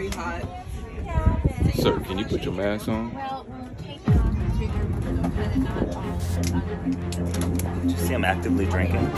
Are you hot? Sir, can you put your mask on? Well. Did you see I'm actively drinking?